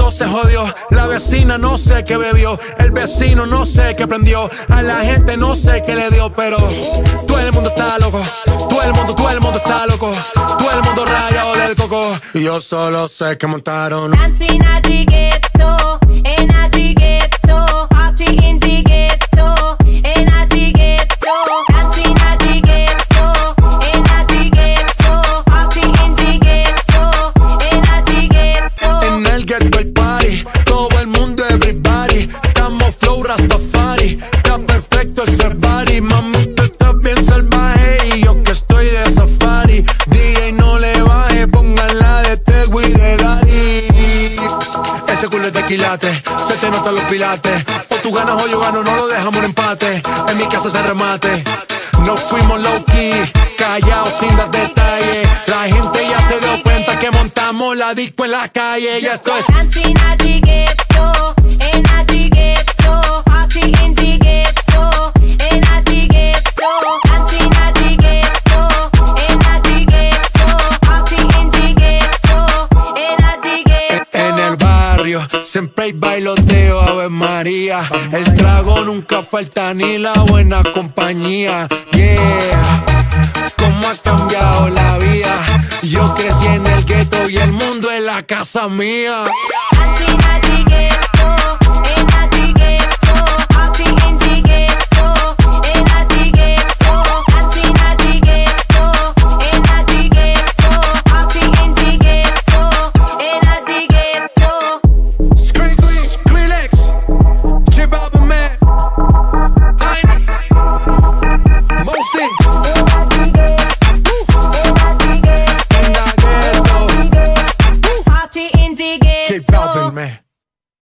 todo se jodió. La vecina no sé qué bebió. El vecino no sé qué prendió. A la gente no sé qué le dio, pero todo el mundo está loco. Todo el mundo, todo el mundo está loco. Todo el mundo rayado del coco. Y yo solo sé que montaron. Flow Rastafari, está perfecto ese body. Mami, tú estás bien salvaje y yo que estoy de safari. DJ no le baje, pónganla de Tego y de Daddy. Ese culo es de quilate, se te notan los pilates. O tú ganas o yo gano, no lo dejamos en empate. En mi casa se remate. No fuimos low key, callados sin dar detalles. La gente ya se dio cuenta que montamos la disco en la calle. Ya esto es siempre hay bailoteo, Ave María. El trago nunca falta ni la buena compañía. Yeah, cómo ha cambiado la vida. Yo crecí en el gueto y el mundo es la casa mía. dig. J Balvin, man.